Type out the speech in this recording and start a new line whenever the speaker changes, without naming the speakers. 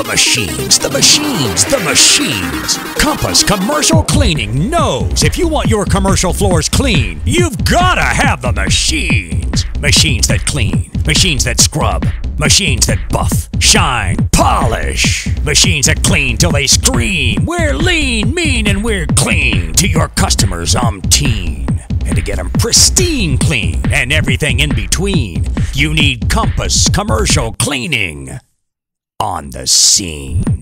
The machines, the machines, the machines. Compass Commercial Cleaning knows if you want your commercial floors clean, you've gotta have the machines. Machines that clean, machines that scrub, machines that buff, shine, polish. Machines that clean till they scream. We're lean, mean, and we're clean. To your customers, I'm teen. And to get them pristine clean and everything in between, you need Compass Commercial Cleaning on the scene.